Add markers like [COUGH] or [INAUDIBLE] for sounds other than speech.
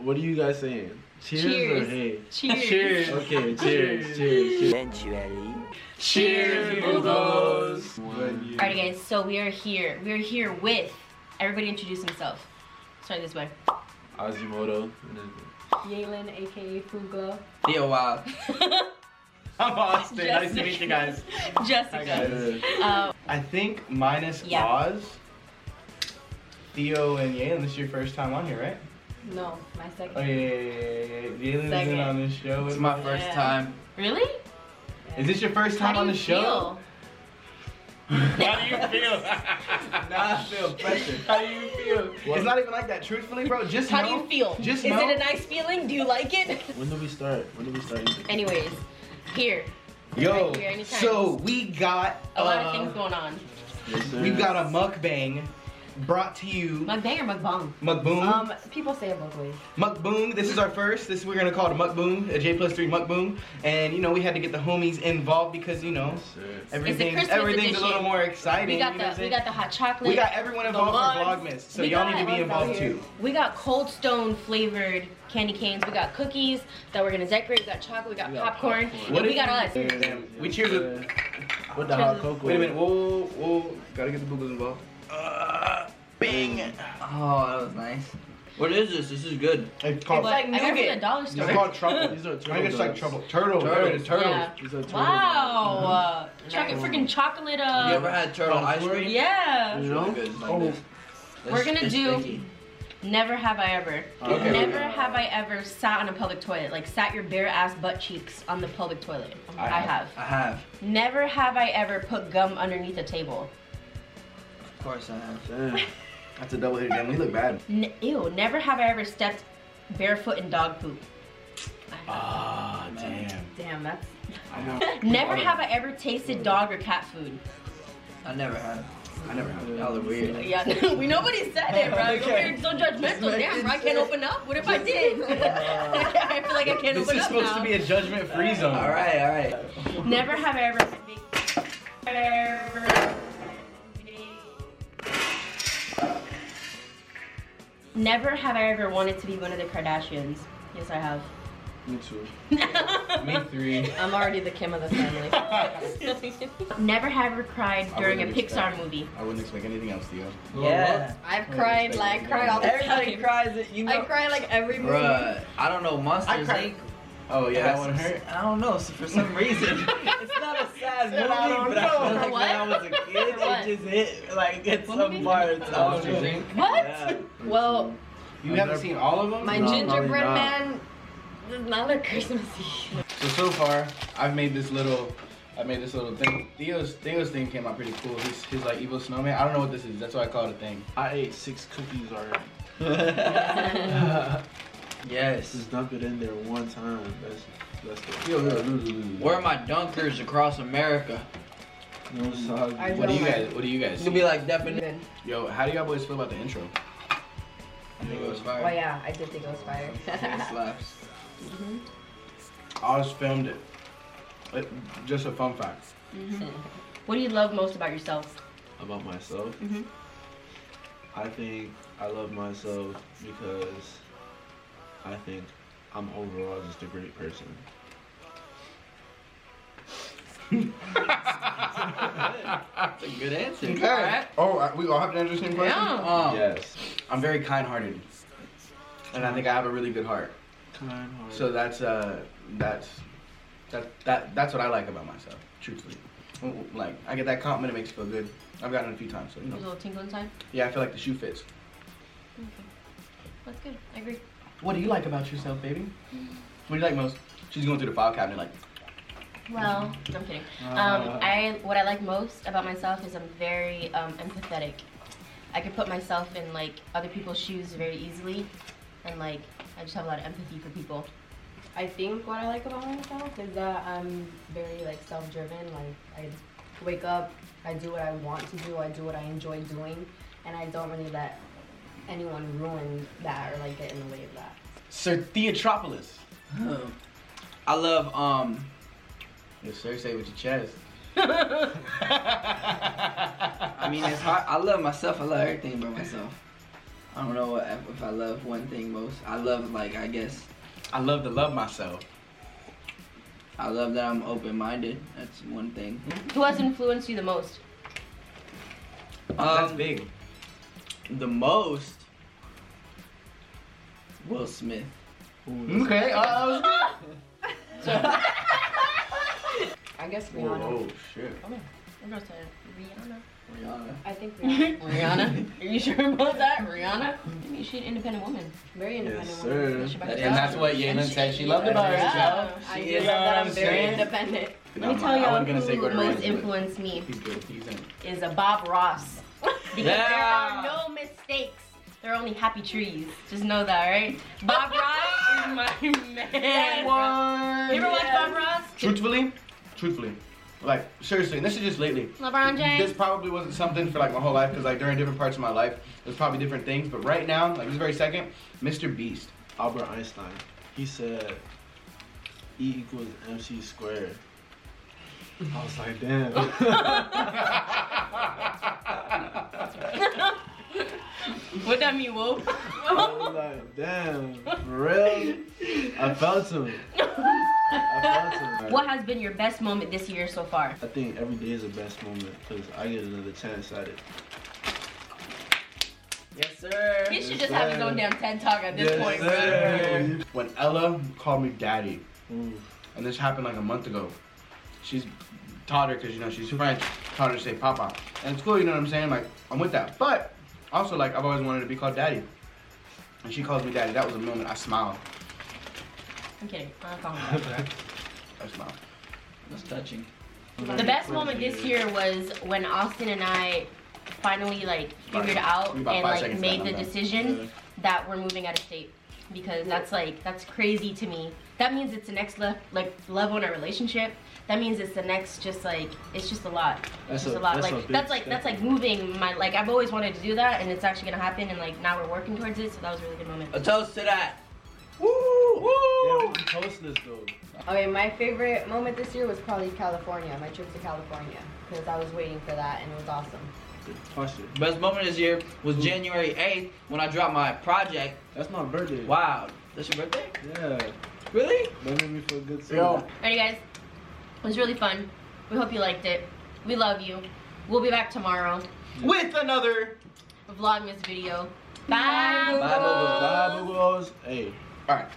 So, what are you guys saying? Cheers, Cheers. or hey? Cheers. Cheers. Okay, cheers, cheers, cheers. Eventually. Cheers, Bugos. Alright guys, so we are here. We are here with everybody introduce himself. Start this way. Azimoto. and then- Yalen, aka Fuga. Theo Wild. [LAUGHS] I'm Austin. Nice to meet you guys. Jessica. Yeah. Uh, I think minus Yeah. Oz, Theo and Yalen, this is your first time on here, right? No, my second. Oh yeah, yeah, yeah, yeah, yeah. Second. in on this show. It's my first Yeah. time. Really? Is this your first time do on you the show? feel? [LAUGHS] How do you feel? [LAUGHS] Now I feel pressure. How do you feel? It's not even like that, truthfully, bro. Just How know, do you feel? Just Is know. it a nice feeling? Do you like it? [LAUGHS] When do we start? When do we start? eating? Anyways, here. Yo, Right here, so we got A lot uh, of things going on. Yes, sir. We've got a mukbang brought to you. Mukbang or mukbang? Mukboom. Um, people say it both ways. Mukboom. This is our first. This we're gonna call it a mukboom, a JAE plus three mukboom. And you know we had to get the homies involved because you know Yes, everything Christmas everything's a little more exciting. We got you know the we got the hot chocolate. We got everyone involved for. Vlogmas, so y'all need to be involved too. We got Cold Stone flavored candy canes. We got cookies that we're gonna decorate. We got chocolate. We got We got popcorn. popcorn. Yeah, we got all that. We cheers with. With the hot cocoa. Wait a minute. Whoa, whoa. Gotta get the boogers involved. Bing. Oh, that was nice. What is this? This is good. It's It's called. like I got it from the dollar It's called truffle. [LAUGHS] These are I think it's like turtle trouble. Turtle. Turtles. There Turtles. Yeah. These are turtle Wow. Uh, chocolate, freaking chocolate. you Uh, ever had turtle ice for cream? yeah. You It's know? really good. Like Oh. this. We're gonna It's do- sticky. Never have I ever. Okay. Never have I ever sat on a public toilet. Like sat your bare ass butt cheeks on the public toilet. I I have. have. I have. Never have I ever put gum underneath a table. Of course I have. Damn. That's a double hit. Damn, we look bad. N- ew. Never have I ever stepped barefoot in dog poop. I have. Ah, damn. Damn, that's. I know. [LAUGHS] Never have I ever tasted dog or cat food. I never have. I never have. Y'all are weird. [LAUGHS] Yeah, [LAUGHS] we nobody said it, bro. You're Okay. so judgmental. Damn, bro, I can't open up. What if I did? I feel like I can't This open is supposed now. to be a judgment-free zone. All right, all right. Never have I ever. ever- Never have I ever wanted to be one of the Kardashians. Yes, I have. Me too. [LAUGHS] Me three. I'm already the Kim of the family. [LAUGHS] [LAUGHS] Never have ever cried during a wouldn't expect- Pixar movie. I wouldn't expect anything else, Theo. Yeah. I've cried, like, I cry all the time. Everybody cries you know. I cry like every movie. Bruh, I don't know. Monsters cried. Inc. Oh yeah, that one hurt. I don't know. So for some [LAUGHS] reason, it's not a [LAUGHS] sad movie, I don't but I feel like For when I was a kid, it just hit like at What some movie? parts. I don't know. What? Yeah. Well, You haven't seen all of them? my No, gingerbread not. man does not look Christmassy. So so far, I've made this little, I made this little thing. Theo's Theo's thing came out pretty cool. His his like evil snowman. I don't know what this is. That's why I call it a thing. I ate six cookies already. [LAUGHS] yes. Just dump it in there one time. That's that's the look, look. Where are my dunkers across America? no mm. soggy. I What do you guys? What do you guys? It's gonna be like definition. Yo, how do y'all boys feel about the intro? I think it was fire. Oh yeah, I did think it was fire. I [LAUGHS] think it slaps. Mm-hmm. I just filmed it. It- Just a fun fact. Mm-hmm. [LAUGHS] What do you love most about yourself? About myself, Mhm. I think I love myself because I think I'm overall just a great person. That's a good answer. Okay. Oh, uh, we all have to answer the same question. Yeah. Um, yes. I'm very kind-hearted, and I think I have a really good heart. Kind hearted. So that's uh, that's that that that's what I like about myself. Truthfully, like I get that compliment, it makes me feel good. I've gotten it a few times, so you There's a little tinkle inside. Yeah, I feel like the shoe fits. Okay. That's good. I agree. What do you like about yourself, baby? What do you like most? She's going through the file cabinet like. Well, I'm kidding. Um, Uh. I what I like most about myself is I'm very um, empathetic. I can put myself in like other people's shoes very easily, and like I just have a lot of empathy for people. I think what I like about myself is that I'm very like self-driven. Like I wake up, I do what I want to do, I do what I enjoy doing, and I don't really let anyone ruin that or like get in the way of that. Sir Theotropolis. I love um. Yes, sir. Say it with your chest. [LAUGHS] I mean, it's hard. I love myself. I love everything about myself. I don't know what, if I love one thing most. I love like I guess I love to love myself. I love that I'm open minded. That's one thing. Who has influenced you the most? That's Um, big. The most. Will Smith. Ooh, Okay. Uh, that was good. I guess Whoa, Rihanna. whoa, shit. I'm gonna say Rihanna. Rihanna. I think [LAUGHS] Rihanna. Rihanna? [LAUGHS] Are you sure about that? Rihanna? I mean, she's an independent woman. Very independent Yes, woman. sir. She by And And that's herself. what Yalen said she loved about Yeah. herself. I She do is- love that I'm I'm very saying. independent. Let me I'm- tell y'all wasn't gonna say who most influenced me He's good. He's in. is a Bob Ross. Because there Yeah. are no mistakes. There are only happy trees. Just know that, right? Bob Ross is [LAUGHS] my man. What? You ever watch Bob Ross? Truthfully, truthfully, like seriously, and this is just lately. LeBron James. This probably wasn't something for like my whole life because like during different parts of my life, there's probably different things. But right now, like this very second, Mr. Beast. Albert Einstein. He said E equals MC squared. I was like, damn. [LAUGHS] [LAUGHS] [LAUGHS] what that mean, Wolf? I was like, damn. For real? I felt him. I felt him. what has been your best moment this year so far? I think every day is the best moment because I get another chance at it. Yes, sir. He should Yes, just have his own damn TED talk at this Yes, point, bro. sir. When Ella called me daddy, Ooh. and this happened like a month ago, she's taught her because you know she's French, taught her to say papa, and it's cool. You know what I'm saying? Like I'm with that, but also like I've always wanted to be called daddy, and she calls me daddy. That was a moment I smiled. I'm kidding. I'm not calling him that. I smiled. That's touching. The best moment this year was when Austin and I finally like figured out and like made the decision that we're moving out of state because that's like that's crazy to me. That means it's the next le- like level in our relationship. That means it's the next just like it's just a lot. That's It's just a- a, lot. that's a like big that's like step. that's like moving my like I've always wanted to do that and it's actually gonna happen and like now we're working towards it. So that was a really good moment. A toast to that. Woo! Yeah, we posting this though. Okay, my favorite moment this year was probably California. My trip to California because I was waiting for that and it was awesome. Question. Best moment this year was January 8th when I dropped my project. That's my birthday. Wow. That's your birthday? Yeah. Really? That made me feel good too. Yo. Alright guys, it was really fun. We hope you liked it. We love you. We'll be back tomorrow. With another. Vlogmas video. Bye. Bye, boo-boo. Bye, boo-boos. Hey. All right.